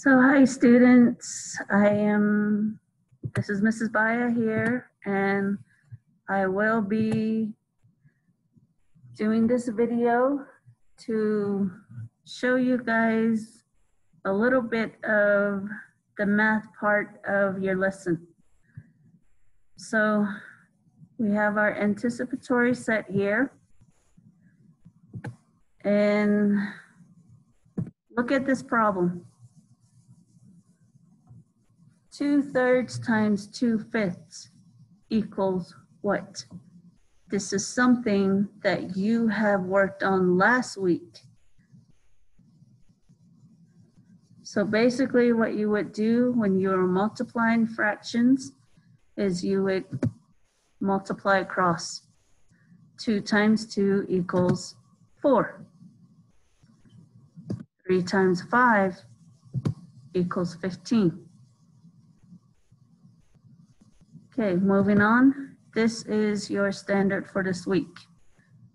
So hi students, I am, this is Mrs. Bia here and I will be doing this video to show you guys a little bit of the math part of your lesson. So we have our anticipatory set here. And look at this problem. Two thirds times two fifths equals what? This is something that you have worked on last week. So basically what you would do when you're multiplying fractions is you would multiply across. Two times two equals four. Three times five equals 15. Okay, moving on. This is your standard for this week.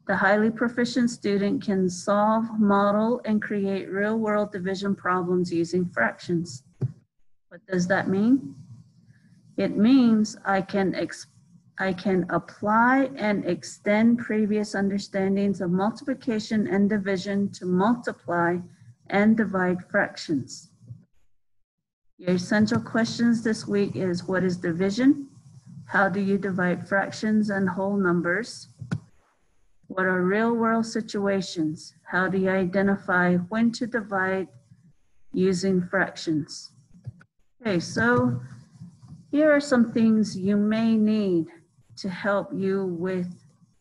The highly proficient student can solve, model, and create real-world division problems using fractions. What does that mean? It means I can I can apply and extend previous understandings of multiplication and division to multiply and divide fractions. Your essential questions this week is what is division? How do you divide fractions and whole numbers? What are real world situations? How do you identify when to divide using fractions? Okay, so here are some things you may need to help you with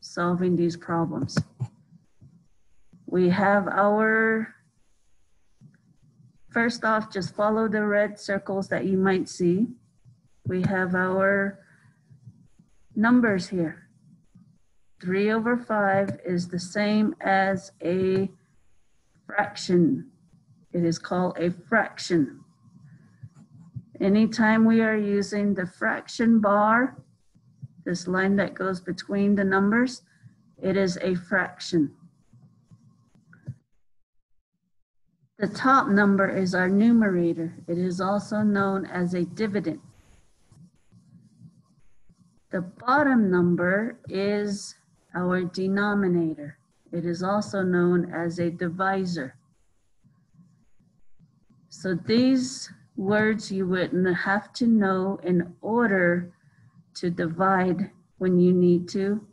solving these problems. We have our, first off, just follow the red circles that you might see. We have our numbers here. 3 over 5 is the same as a fraction. It is called a fraction. Anytime we are using the fraction bar, this line that goes between the numbers, it is a fraction. The top number is our numerator. It is also known as a dividend. The bottom number is our denominator. It is also known as a divisor. So these words you would have to know in order to divide when you need to.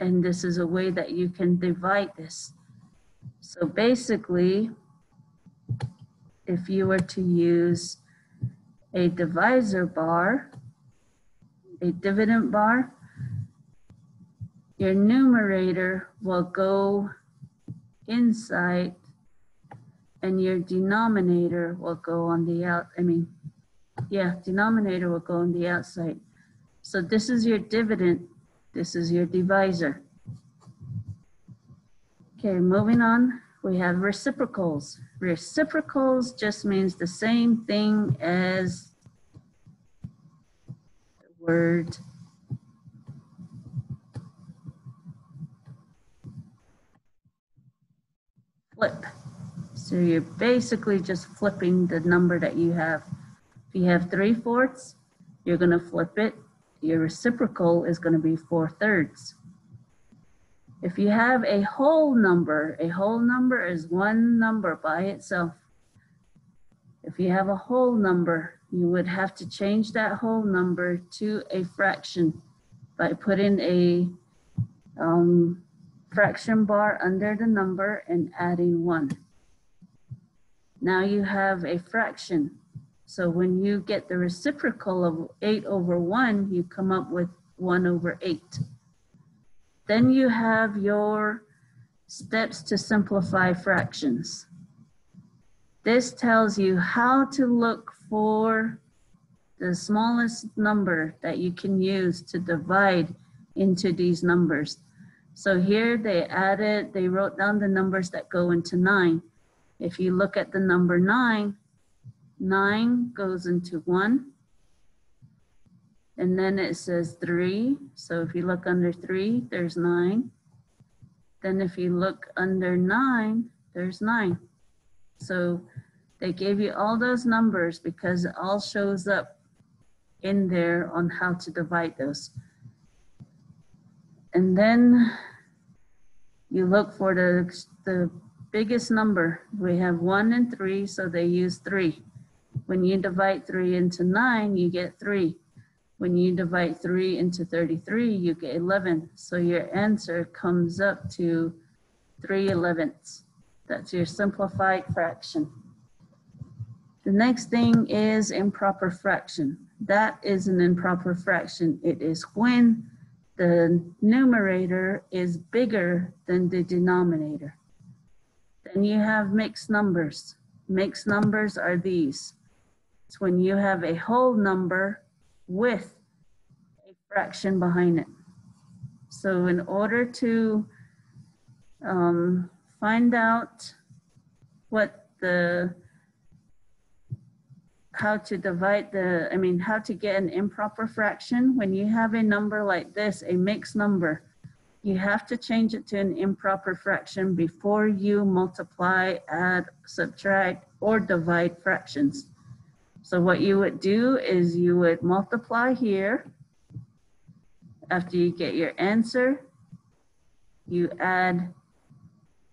And this is a way that you can divide this. So basically, if you were to use a divisor bar, a dividend bar, your numerator will go inside and your denominator will go on the out, I mean, yeah, denominator will go on the outside. So this is your dividend, this is your divisor. Okay, moving on, we have reciprocals. Reciprocals just means the same thing as word flip. So you're basically just flipping the number that you have. If you have 3 fourths, you're going to flip it. Your reciprocal is going to be 4 thirds. If you have a whole number, a whole number is one number by itself. If you have a whole number, you would have to change that whole number to a fraction by putting a um, fraction bar under the number and adding one. Now you have a fraction. So when you get the reciprocal of 8 over 1, you come up with 1 over 8. Then you have your steps to simplify fractions. This tells you how to look for the smallest number that you can use to divide into these numbers. So here they added, they wrote down the numbers that go into nine. If you look at the number nine, nine goes into one. And then it says three. So if you look under three, there's nine. Then if you look under nine, there's nine. So They gave you all those numbers because it all shows up in there on how to divide those. And then you look for the, the biggest number. We have one and three, so they use three. When you divide three into nine, you get three. When you divide three into 33, you get 11. So your answer comes up to 3 elevenths. That's your simplified fraction. The next thing is improper fraction. That is an improper fraction. It is when the numerator is bigger than the denominator. Then you have mixed numbers. Mixed numbers are these. It's when you have a whole number with a fraction behind it. So in order to um, find out what the how to divide the, I mean, how to get an improper fraction. When you have a number like this, a mixed number, you have to change it to an improper fraction before you multiply, add, subtract, or divide fractions. So what you would do is you would multiply here. After you get your answer, you add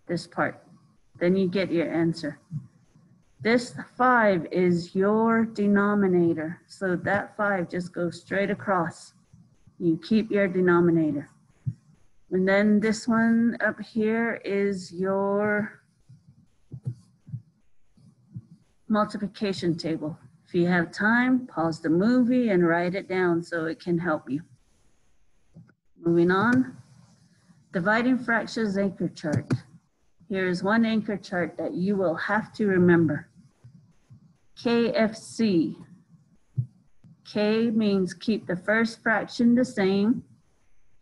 this part. Then you get your answer. This five is your denominator. So that five just goes straight across. You keep your denominator. And then this one up here is your multiplication table. If you have time, pause the movie and write it down so it can help you. Moving on, dividing fractions anchor chart. Here is one anchor chart that you will have to remember. KFC. K means keep the first fraction the same.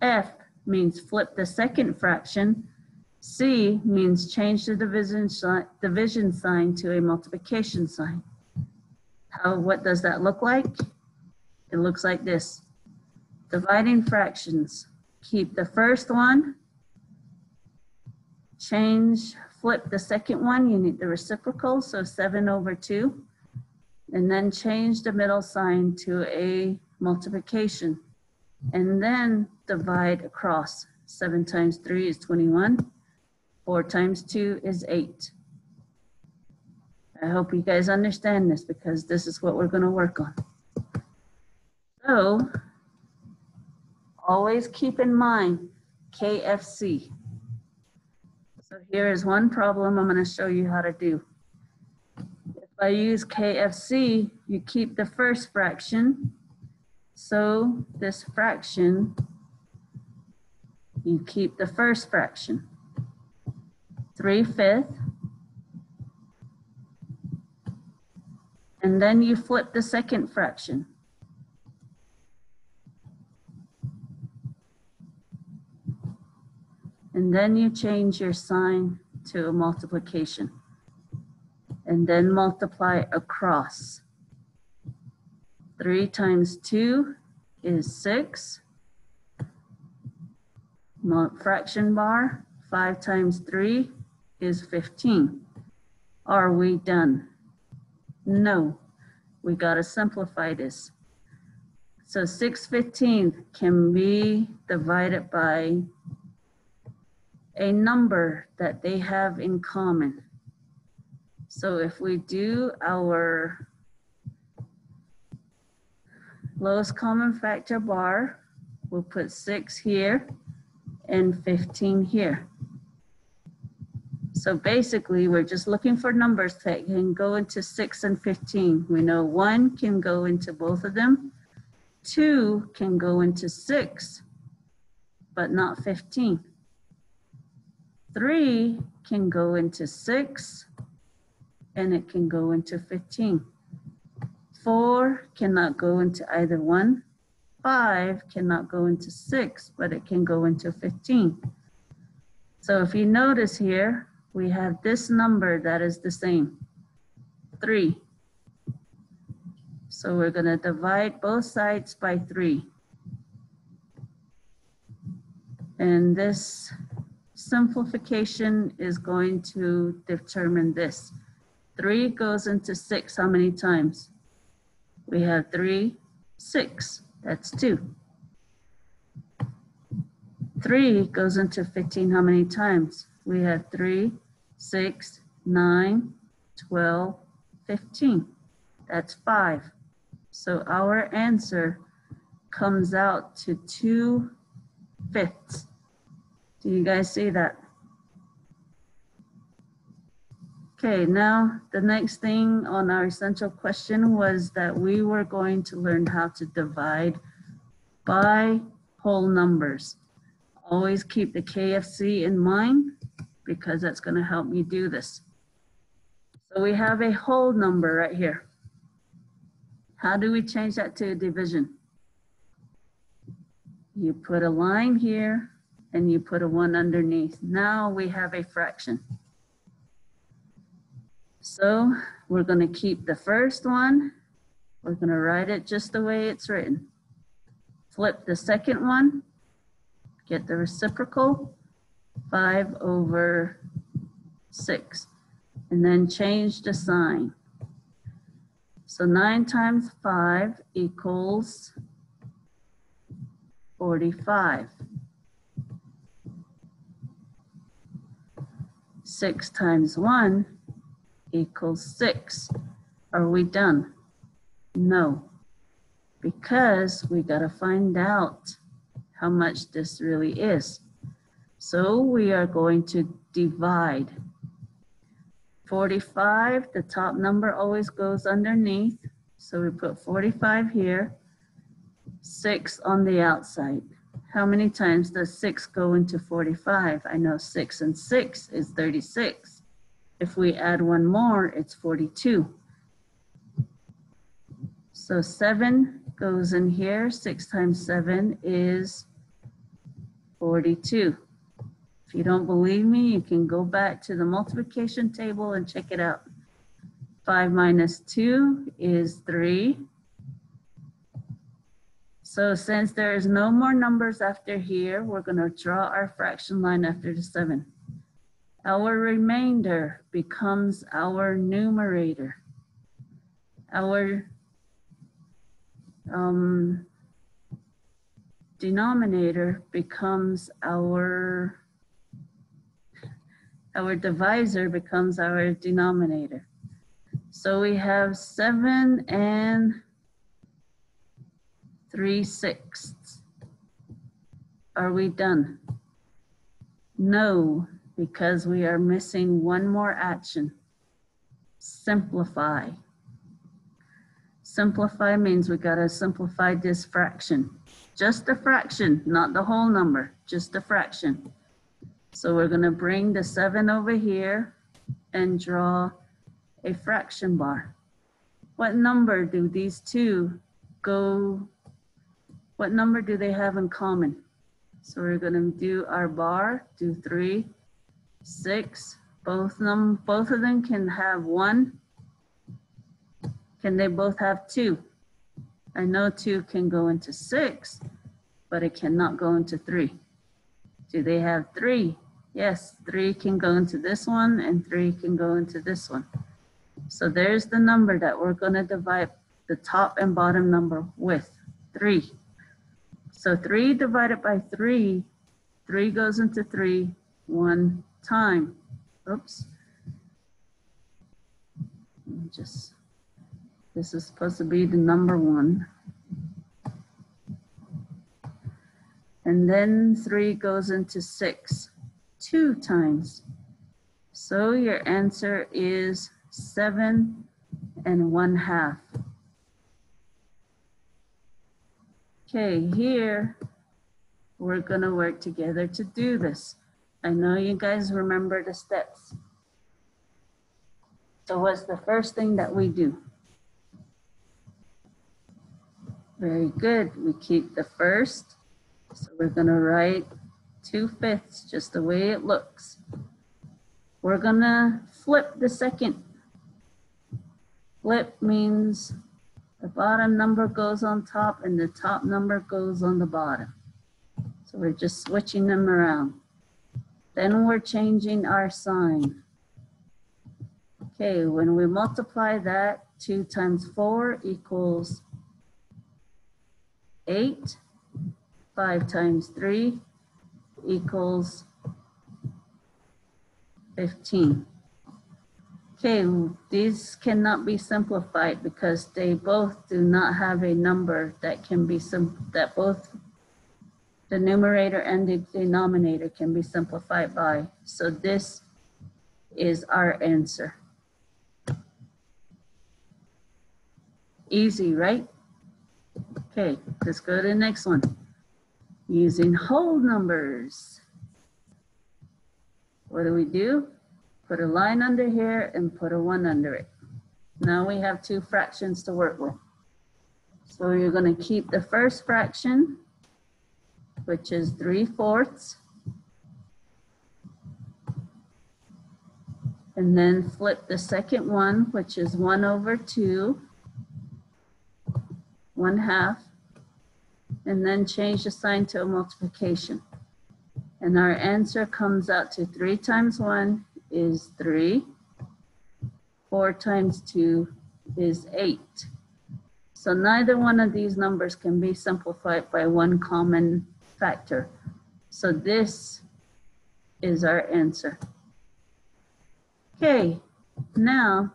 F means flip the second fraction. C means change the division, division sign to a multiplication sign. How, what does that look like? It looks like this. Dividing fractions. Keep the first one, change, flip the second one, you need the reciprocal, so seven over two and then change the middle sign to a multiplication and then divide across. Seven times three is 21. Four times two is eight. I hope you guys understand this because this is what we're gonna work on. So always keep in mind KFC. So here is one problem I'm gonna show you how to do. I use KFC, you keep the first fraction. So this fraction, you keep the first fraction. 3 fifths. And then you flip the second fraction. And then you change your sign to a multiplication and then multiply across. 3 times 2 is 6. Fraction bar, 5 times 3 is 15. Are we done? No, we got to simplify this. So 6 15th can be divided by a number that they have in common. So if we do our lowest common factor bar, we'll put six here and 15 here. So basically, we're just looking for numbers that can go into 6 and 15. We know 1 can go into both of them. 2 can go into 6, but not 15. 3 can go into 6, and it can go into 15. Four cannot go into either one. Five cannot go into six, but it can go into 15. So if you notice here, we have this number that is the same, three. So we're gonna divide both sides by three. And this simplification is going to determine this. Three goes into six how many times? We have three, six, that's two. Three goes into 15 how many times? We have three, six, nine, 12, 15. That's five. So our answer comes out to two fifths. Do you guys see that? Okay, now the next thing on our essential question was that we were going to learn how to divide by whole numbers. Always keep the KFC in mind because that's going to help me do this. So we have a whole number right here. How do we change that to a division? You put a line here and you put a one underneath. Now we have a fraction. So we're gonna keep the first one. We're gonna write it just the way it's written. Flip the second one, get the reciprocal, five over six, and then change the sign. So nine times five equals 45. Six times one equals six. Are we done? No, because we gotta find out how much this really is. So we are going to divide. 45, the top number always goes underneath. So we put 45 here, six on the outside. How many times does six go into 45? I know six and six is 36. If we add one more, it's 42. So seven goes in here. Six times seven is 42. If you don't believe me, you can go back to the multiplication table and check it out. Five minus two is three. So since there is no more numbers after here, we're gonna draw our fraction line after the seven. Our remainder becomes our numerator. Our um, denominator becomes our, our divisor becomes our denominator. So we have seven and three sixths. Are we done? No, because we are missing one more action. Simplify. Simplify means we gotta simplify this fraction. Just a fraction, not the whole number, just a fraction. So we're gonna bring the seven over here and draw a fraction bar. What number do these two go, what number do they have in common? So we're gonna do our bar, do three, six. Both of them, both of them can have one. Can they both have two? I know two can go into six, but it cannot go into three. Do they have three? Yes, three can go into this one and three can go into this one. So there's the number that we're gonna divide the top and bottom number with, three. So three divided by three, three goes into three, one time. Oops. Just, this is supposed to be the number one. And then three goes into six, two times. So your answer is seven and one half. Okay, here we're gonna work together to do this. I know you guys remember the steps. So what's the first thing that we do? Very good. We keep the first. So we're gonna write two fifths, just the way it looks. We're gonna flip the second. Flip means the bottom number goes on top and the top number goes on the bottom. So we're just switching them around. Then we're changing our sign. Okay, when we multiply that, two times four equals eight. Five times three equals fifteen. Okay, these cannot be simplified because they both do not have a number that can be sim, that both the numerator and the denominator can be simplified by. So this is our answer. Easy, right? Okay, let's go to the next one. Using whole numbers. What do we do? Put a line under here and put a one under it. Now we have two fractions to work with. So you're gonna keep the first fraction, which is three fourths. And then flip the second one, which is one over two, one half, and then change the sign to a multiplication. And our answer comes out to three times one is three. Four times two is eight. So neither one of these numbers can be simplified by one common factor. So this is our answer. Okay, now,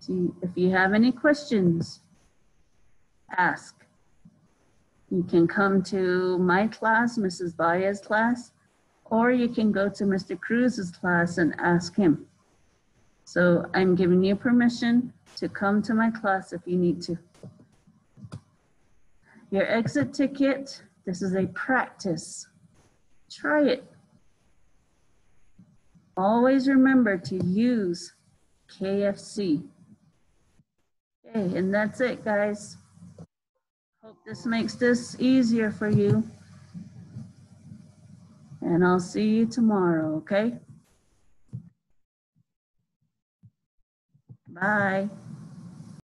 see if you have any questions, ask. You can come to my class, Mrs. Bia's class, or you can go to Mr. Cruz's class and ask him. So I'm giving you permission to come to my class if you need to. Your exit ticket, this is a practice. Try it. Always remember to use KFC. Okay, and that's it, guys. Hope this makes this easier for you. And I'll see you tomorrow, okay? Bye.